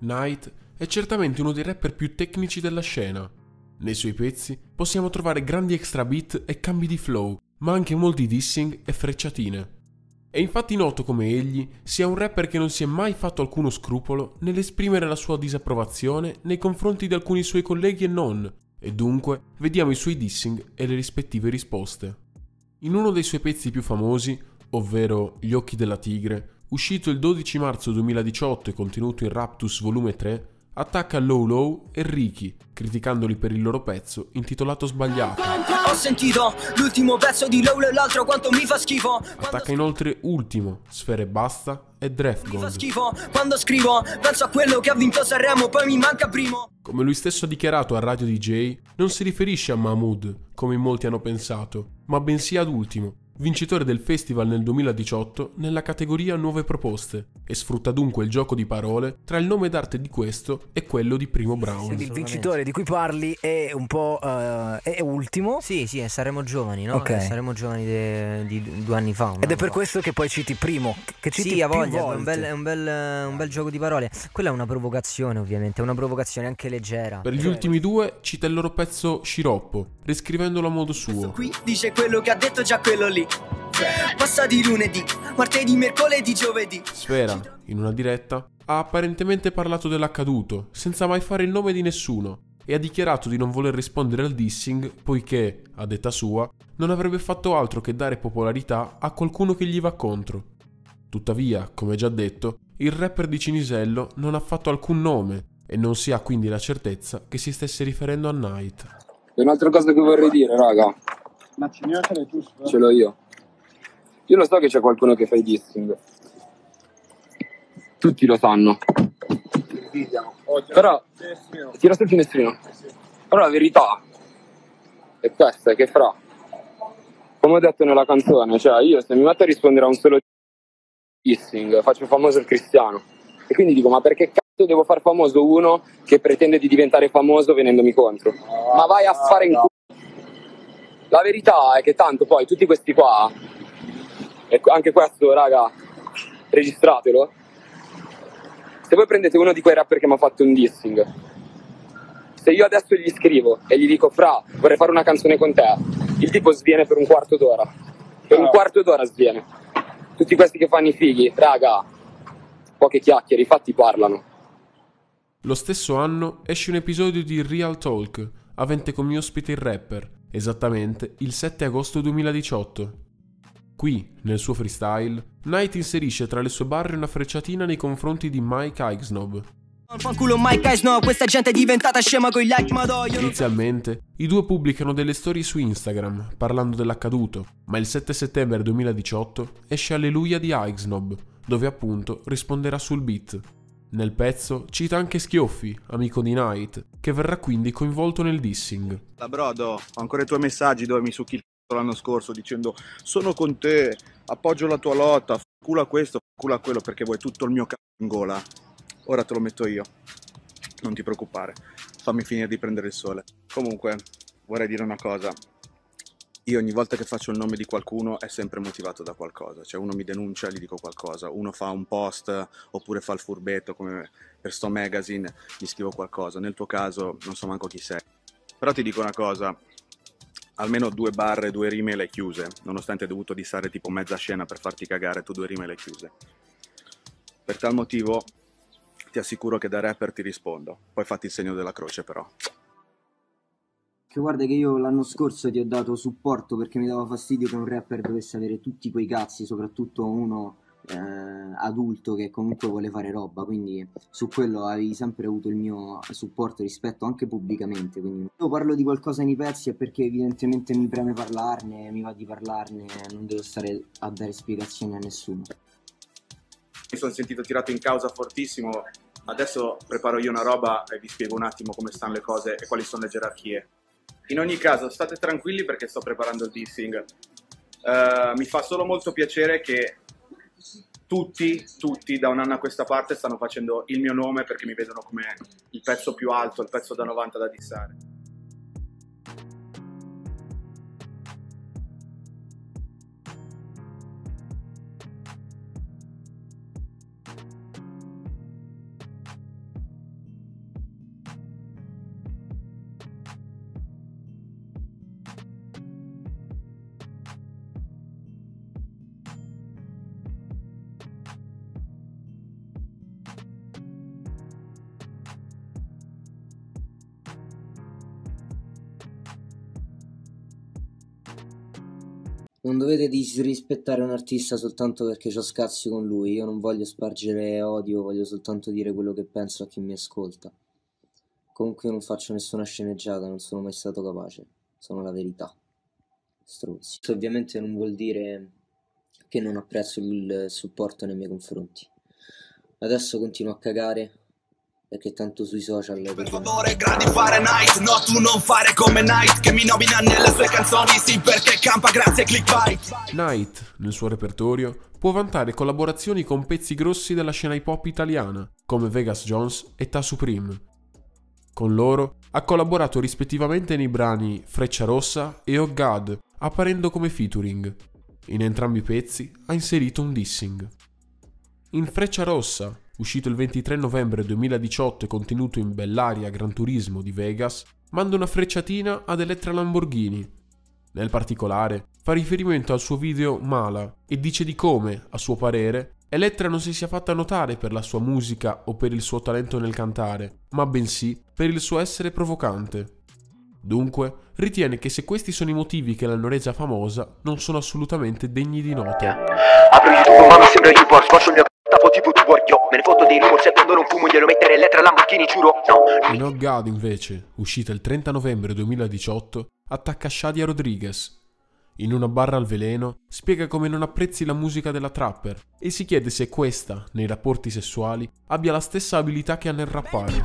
Knight è certamente uno dei rapper più tecnici della scena. Nei suoi pezzi possiamo trovare grandi extra beat e cambi di flow, ma anche molti dissing e frecciatine. È infatti noto come egli sia un rapper che non si è mai fatto alcuno scrupolo nell'esprimere la sua disapprovazione nei confronti di alcuni suoi colleghi e non, e dunque vediamo i suoi dissing e le rispettive risposte. In uno dei suoi pezzi più famosi, ovvero Gli occhi della tigre, uscito il 12 marzo 2018 e contenuto in Raptus volume 3, attacca Low Low e Ricky, criticandoli per il loro pezzo intitolato Sbagliato. Ho sentito l'ultimo pezzo di Low Low l'altro quanto mi fa schifo. Attacca inoltre Ultimo, Sfere Basta e Mi fa schifo quando scrivo, penso a quello che ha vinto Sanremo, poi mi manca primo. Come lui stesso ha dichiarato a Radio DJ, non si riferisce a Mahmood, come in molti hanno pensato, ma bensì ad Ultimo, vincitore del festival nel 2018 nella categoria Nuove Proposte, e sfrutta dunque il gioco di parole tra il nome d'arte di questo e quello di Primo Brown. Il vincitore di cui parli è un po' eh, è ultimo. Sì, sì, saremo giovani, no? Ok. Saremo giovani de- di due anni fa. un Ed è anno per fa. questo che poi citi primo. Che citi Sì, a più voglia, è un volte. bel, è un bel- un bel gioco di parole. Quella è una provocazione, ovviamente, è una provocazione anche leggera. Per gli ultimi due cita il loro pezzo Sciroppo, riscrivendolo a modo suo. Qui dice quello che ha detto già quello lì. Passati lunedì, martedì, mercoledì, giovedì. Sfera, in una diretta, ha apparentemente parlato dell'accaduto, senza mai fare il nome di nessuno, e ha dichiarato di non voler rispondere al dissing poiché, a detta sua, non avrebbe fatto altro che dare popolarità a qualcuno che gli va contro. Tuttavia, come già detto, il rapper di Cinisello non ha fatto alcun nome e non si ha quindi la certezza che si stesse riferendo a Knight. E un'altra cosa che vorrei dire, raga, ce l'ho io. Io lo so che c'è qualcuno che fa i dissing. Tutti lo sanno. Però, tira sul finestrino. Però la verità è questa, è che fra, come ho detto nella canzone, cioè io se mi metto a rispondere a un solo dissing, faccio famoso il cristiano. E quindi dico, ma perché cazzo devo far famoso uno che pretende di diventare famoso venendomi contro? Ma vai a fare in culo. La verità è che tanto poi tutti questi qua, e anche questo raga, registratelo, se voi prendete uno di quei rapper che mi ha fatto un dissing, se io adesso gli scrivo e gli dico fra, vorrei fare una canzone con te, il tipo sviene per un quarto d'ora. Per un quarto d'ora sviene. Tutti questi che fanno i fighi, raga, poche chiacchiere, i fatti parlano. Lo stesso anno esce un episodio di Real Talk, avente come ospite il rapper, esattamente il 7 agosto 2018. Qui, nel suo freestyle, Knight inserisce tra le sue barre una frecciatina nei confronti di Mike non Inizialmente, i due pubblicano delle storie su Instagram parlando dell'accaduto, ma il 7 settembre 2018 esce Alleluia di Eichsnob, dove appunto risponderà sul beat. Nel pezzo cita anche Schioffi, amico di Knight, che verrà quindi coinvolto nel dissing. La Brodo, ho ancora i tuoi messaggi dove mi succhi il c***o l'anno scorso dicendo sono con te, appoggio la tua lotta, f- culo a questo, f- culo a quello perché vuoi tutto il mio c***o in gola. Ora te lo metto io. Non ti preoccupare, fammi finire di prendere il sole. Comunque, vorrei dire una cosa. Io ogni volta che faccio il nome di qualcuno è sempre motivato da qualcosa, cioè uno mi denuncia gli dico qualcosa, uno fa un post oppure fa il furbetto come per sto magazine, gli scrivo qualcosa, nel tuo caso non so manco chi sei. Però ti dico una cosa, almeno due barre, due rime le chiuse, nonostante hai dovuto dissare tipo mezza scena per farti cagare, tu due rime le chiuse. Per tal motivo ti assicuro che da rapper ti rispondo, poi fatti il segno della croce però. Che guarda che io l'anno scorso ti ho dato supporto perché mi dava fastidio che un rapper dovesse avere tutti quei cazzi, soprattutto uno eh, adulto che comunque vuole fare roba, quindi su quello avevi sempre avuto il mio supporto rispetto anche pubblicamente. Quindi io parlo di qualcosa nei pezzi è perché evidentemente mi preme parlarne, mi va di parlarne, non devo stare a dare spiegazioni a nessuno. Mi sono sentito tirato in causa fortissimo, adesso preparo io una roba e vi spiego un attimo come stanno le cose e quali sono le gerarchie. In ogni caso, state tranquilli perché sto preparando il dissing. Eh, mi fa solo molto piacere che tutti, tutti da un anno a questa parte stanno facendo il mio nome perché mi vedono come il pezzo più alto, il pezzo da 90 da dissare. Non dovete disrispettare un artista soltanto perché ho scazzi con lui. Io non voglio spargere odio, voglio soltanto dire quello che penso a chi mi ascolta. Comunque io non faccio nessuna sceneggiata, non sono mai stato capace. Sono la verità. Struzzi. Ovviamente non vuol dire che non apprezzo il supporto nei miei confronti. Adesso continuo a cagare perché tanto sui social Per favore grandi fare night No tu non fare come Night Che mi nomina nelle sue canzoni Sì perché campa grazie clickbait Night, nel suo repertorio, può vantare collaborazioni con pezzi grossi della scena hip hop italiana, come Vegas Jones e Ta Supreme. Con loro ha collaborato rispettivamente nei brani Freccia Rossa e Oh God, apparendo come featuring. In entrambi i pezzi ha inserito un dissing. In Freccia Rossa, uscito il 23 novembre 2018 e contenuto in Bellaria Gran Turismo di Vegas, manda una frecciatina ad Elettra Lamborghini. Nel particolare, fa riferimento al suo video Mala e dice di come, a suo parere, Elettra non si sia fatta notare per la sua musica o per il suo talento nel cantare, ma bensì per il suo essere provocante. Dunque, ritiene che se questi sono i motivi che l'hanno resa famosa, non sono assolutamente degni di nota. Apro YouTube ma mi sembra tipo Squascio il mio capo tipo tu voglio. Me ne fotto dei rumors e quando non fumo glielo mettere elettra Lamborghini giuro. No. In Oh God, invece, uscita il 30 novembre 2018, attacca Shadia Rodriguez. In una barra al veleno, spiega come non apprezzi la musica della trapper e si chiede se questa, nei rapporti sessuali, abbia la stessa abilità che ha nel rappare. Se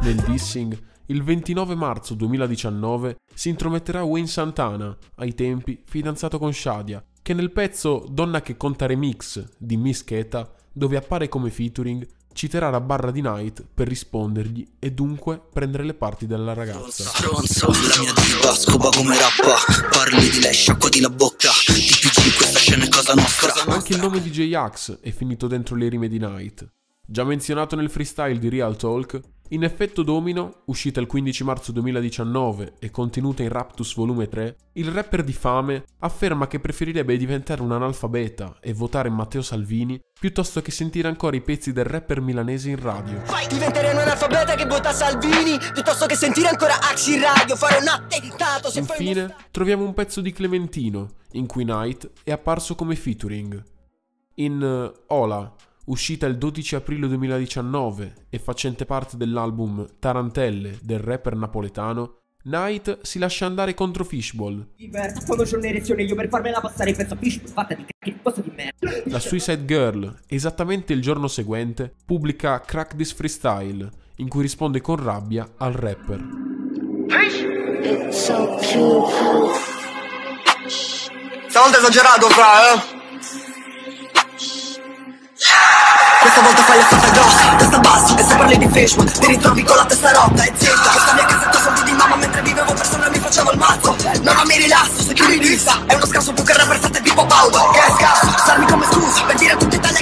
Nel dissing, il 29 marzo 2019 si intrometterà Wayne Santana, ai tempi fidanzato con Shadia, che nel pezzo Donna che conta remix di Miss Keta, dove appare come featuring, citerà la barra di Night per rispondergli e dunque prendere le parti della ragazza. Stronzo, la mia diva scopa come rappa Parli di lei, sciacquati la bocca TPG, questa scena è cosa nostra Anche il nome di J-Ax è finito dentro le rime di Night. Già menzionato nel freestyle di Real Talk, in effetto domino, uscita il 15 marzo 2019 e contenuta in Raptus volume 3, il rapper di fame afferma che preferirebbe diventare un analfabeta e votare Matteo Salvini piuttosto che sentire ancora i pezzi del rapper milanese in radio. Diventerei un analfabeta che vota Salvini Piuttosto che sentire ancora Axi in radio Fare un attentato se fai Infine, troviamo un pezzo di Clementino, in cui Knight è apparso come featuring. In eh, Ola, uscita il 12 aprile 2019 e facente parte dell'album Tarantelle del rapper napoletano, Knight si lascia andare contro Fishball. Quando c'ho un'erezione io per farmela passare penso a fish fatta di cacchi posto di merda La Suicide Girl, esattamente il giorno seguente, pubblica Crack This Freestyle, in cui risponde con rabbia al rapper. Stavolta esagerato fra eh Questa volta fai le fatte grosse, testa bassa E se parli di fishman, ti ritrovi con la testa rotta E zitta, questa mia casetta soldi di mamma Mentre vivevo per sempre mi facevo il mazzo. No ma mi rilasso, se chi mi lissa È uno scarso più che rapper fatte tipo Paolo Che è scarso, usarmi come scusa Per dire a tutta Italia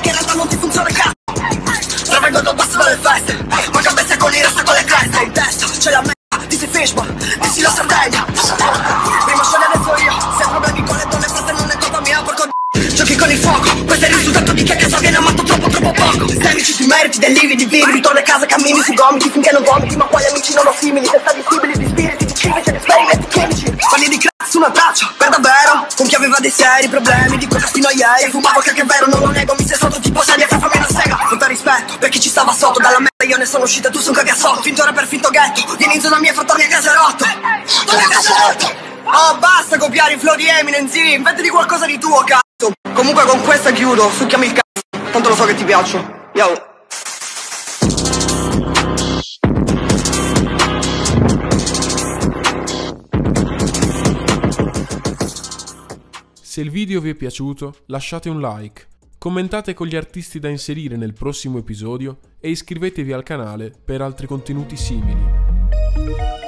dei lividi vivi Ritorni a casa cammini su gomiti finché non vomiti Ma quali amici non ho simili Testa disibili di spiriti di chimici ed esperimenti chimici. Parli di cazzo una traccia Per davvero? Con chi aveva dei seri problemi Di quella fino a ieri? Fumavo che è vero non lo nego Mi sei sotto tipo sedia fra fammi una sega. Tutta rispetto per chi ci stava sotto Dalla merda io ne sono uscita tu sei un cagassotto Finto ora per finto ghetto Vieni in zona mia fra torni a casa rotto. Torni a casa rotto. Oh basta copiare i flow di Eminem Sì inventati qualcosa di tuo cazzo. Comunque con questa chiudo Succhiami il cazzo Tanto lo so che ti piaccio. Yo Se il video vi è piaciuto, lasciate un like, commentate con gli artisti da inserire nel prossimo episodio e iscrivetevi al canale per altri contenuti simili.